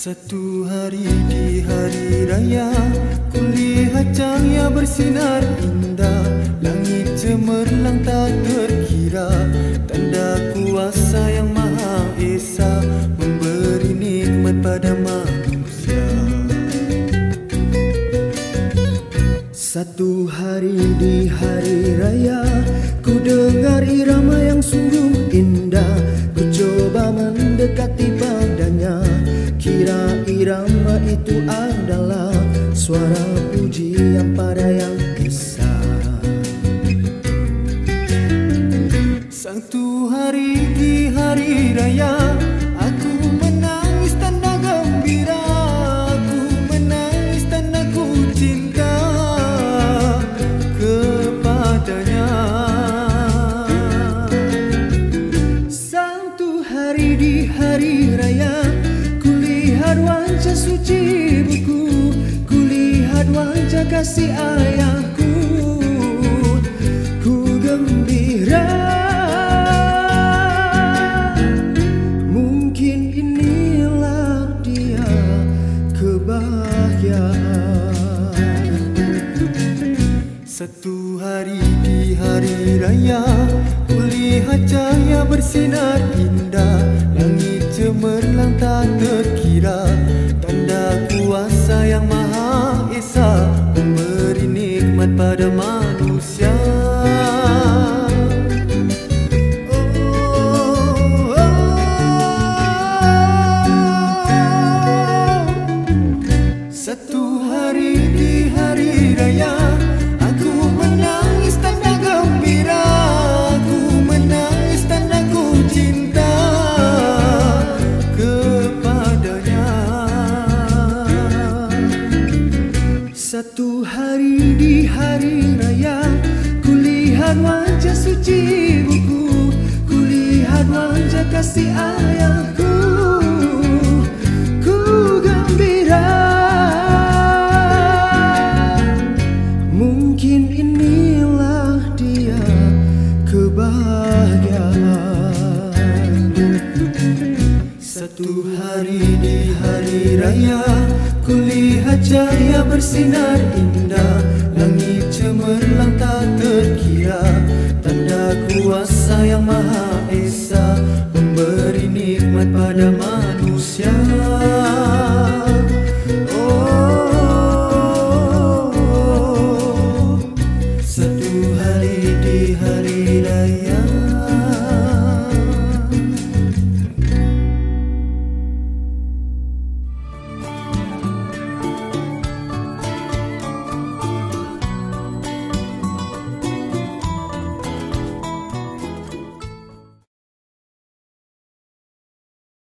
Satu hari di hari raya Kulihat cahaya bersinar indah. Langit cemerlang tak terkira Tanda kuasa yang pada manusia. Satu hari di hari raya Ku dengar irama yang sungguh indah. Ku coba mendekati padanya Kira irama itu adalah Suara pujian pada yang besar. Satu hari Di hari raya. Kulihat wajah suci buku. Kulihat wajah kasih ayahku. Ku gembira. Mungkin inilah dia kebahagiaan. Satu hari di hari raya Kulihat cahaya bersinar indah. Langit cemerlang tak terkira. Tanda kuasa yang maha esa. Memberi nikmat pada manusia Satu hari di hari raya Kulihat wajah suci buku. Kulihat wajah kasih ayahku Satu hari di hari raya Kulihat cahaya bersinar indah. Langit cemerlang tak terkira Tanda kuasa yang maha esa. Memberi nikmat pada manusia